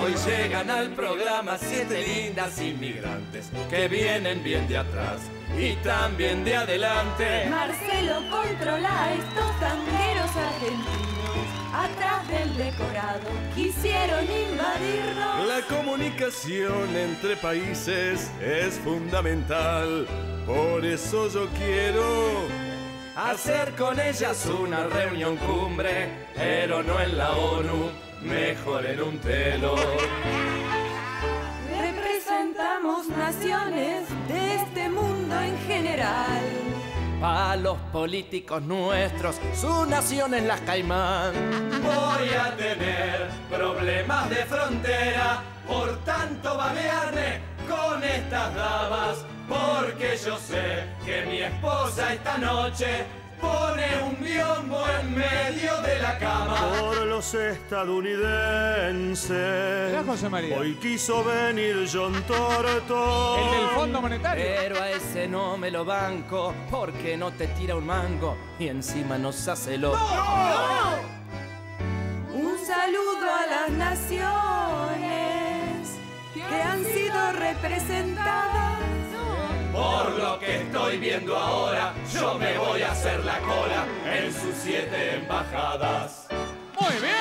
Hoy llegan al programa siete lindas inmigrantes que vienen bien de atrás y también de adelante. Marcelo controla estos tangueros argentinos. Atrás del decorado quisieron invadirnos. La comunicación entre países es fundamental. Por eso yo quiero hacer con ellas una reunión cumbre, pero no en la ONU, mejor en un telo. Representamos naciones de este mundo en general. A los políticos nuestros, su nación es las Caimán. Voy a tener problemas de frontera, por tanto babearme con estas damas, porque yo sé que mi esposa esta noche pone un biombo en medio de la cama. por los estadounidenses. Mirá, José María. Hoy quiso venir John Torto. El del Fondo Monetario. Pero a ese no me lo banco, porque no te tira un mango y encima nos hace loco. Un saludo a las naciones que han sido representadas que estoy viendo ahora, yo me voy a hacer la cola en sus siete embajadas. Muy bien.